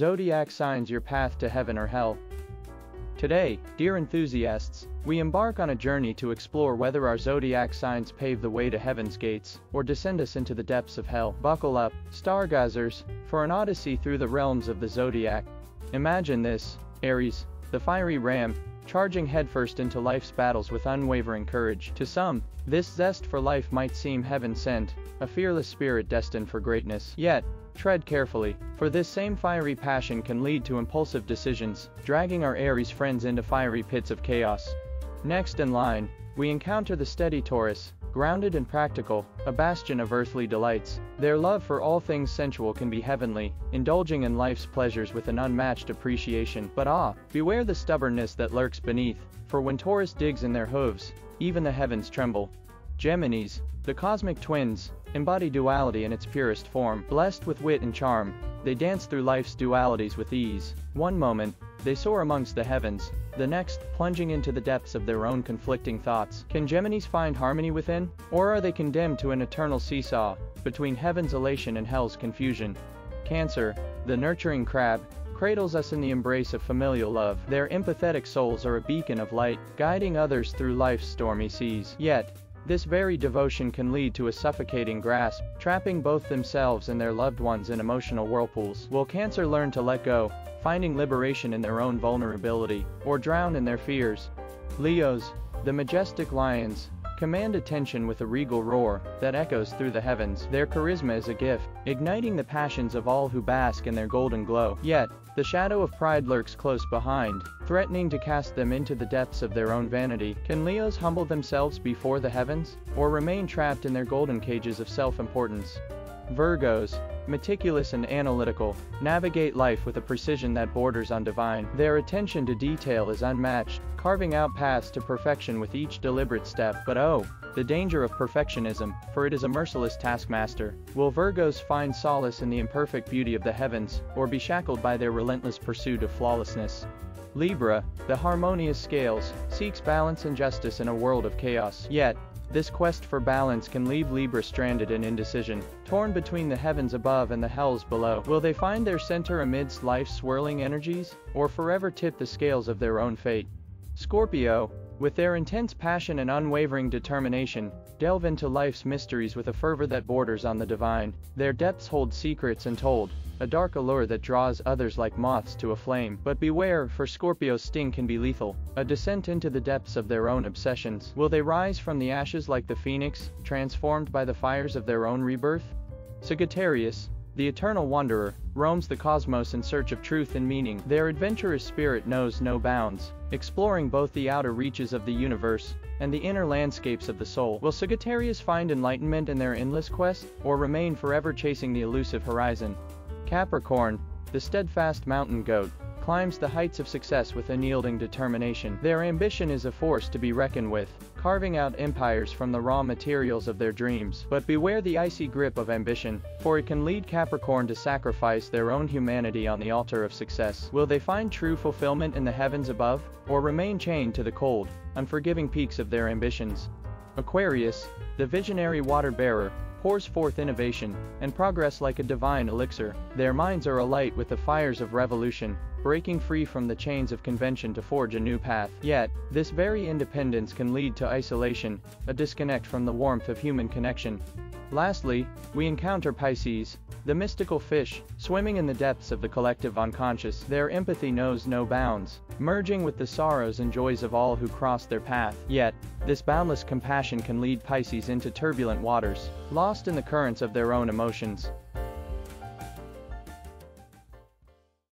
Zodiac signs your path to heaven or hell. Today, dear enthusiasts, we embark on a journey to explore whether our zodiac signs pave the way to heaven's gates, or descend us into the depths of hell. Buckle up, stargazers, for an odyssey through the realms of the zodiac. Imagine this, Aries, the fiery ram, charging headfirst into life's battles with unwavering courage. To some, this zest for life might seem heaven sent, a fearless spirit destined for greatness. Yet, tread carefully, for this same fiery passion can lead to impulsive decisions, dragging our Aries friends into fiery pits of chaos. Next in line, we encounter the steady Taurus, grounded and practical, a bastion of earthly delights. Their love for all things sensual can be heavenly, indulging in life's pleasures with an unmatched appreciation. But ah, beware the stubbornness that lurks beneath, for when Taurus digs in their hooves, even the heavens tremble. Geminis, the cosmic twins, embody duality in its purest form. Blessed with wit and charm, they dance through life's dualities with ease. One moment, they soar amongst the heavens, the next, plunging into the depths of their own conflicting thoughts. Can Geminis find harmony within? Or are they condemned to an eternal seesaw, between heaven's elation and hell's confusion? Cancer, the nurturing crab, cradles us in the embrace of familial love. Their empathetic souls are a beacon of light, guiding others through life's stormy seas. Yet, this very devotion can lead to a suffocating grasp, trapping both themselves and their loved ones in emotional whirlpools. Will Cancer learn to let go, finding liberation in their own vulnerability, or drown in their fears? Leos, the majestic lions, command attention with a regal roar that echoes through the heavens. Their charisma is a gift, igniting the passions of all who bask in their golden glow. Yet, the shadow of pride lurks close behind, threatening to cast them into the depths of their own vanity. Can Leos humble themselves before the heavens, or remain trapped in their golden cages of self-importance? Virgos, meticulous and analytical, navigate life with a precision that borders on divine. Their attention to detail is unmatched, carving out paths to perfection with each deliberate step. But oh, the danger of perfectionism, for it is a merciless taskmaster. Will Virgos find solace in the imperfect beauty of the heavens, or be shackled by their relentless pursuit of flawlessness? Libra, the harmonious scales, seeks balance and justice in a world of chaos. Yet, this quest for balance can leave Libra stranded in indecision, torn between the heavens above and the hells below. Will they find their center amidst life's swirling energies, or forever tip the scales of their own fate? Scorpio, with their intense passion and unwavering determination, delve into life's mysteries with a fervor that borders on the divine. Their depths hold secrets untold, a dark allure that draws others like moths to a flame. But beware, for Scorpio's sting can be lethal, a descent into the depths of their own obsessions. Will they rise from the ashes like the phoenix, transformed by the fires of their own rebirth? Sagittarius, the eternal wanderer, roams the cosmos in search of truth and meaning. Their adventurous spirit knows no bounds, exploring both the outer reaches of the universe and the inner landscapes of the soul. Will Sagittarius find enlightenment in their endless quest, or remain forever chasing the elusive horizon? Capricorn, the steadfast mountain goat, climbs the heights of success with unyielding determination. Their ambition is a force to be reckoned with, carving out empires from the raw materials of their dreams. But beware the icy grip of ambition, for it can lead Capricorn to sacrifice their own humanity on the altar of success. Will they find true fulfillment in the heavens above, or remain chained to the cold, unforgiving peaks of their ambitions? Aquarius, the visionary water bearer, pours forth innovation and progress like a divine elixir. Their minds are alight with the fires of revolution, breaking free from the chains of convention to forge a new path. Yet, this very independence can lead to isolation, a disconnect from the warmth of human connection. Lastly, we encounter Pisces, the mystical fish, swimming in the depths of the collective unconscious. Their empathy knows no bounds, merging with the sorrows and joys of all who cross their path. Yet, this boundless compassion can lead Pisces into turbulent waters, lost in the currents of their own emotions.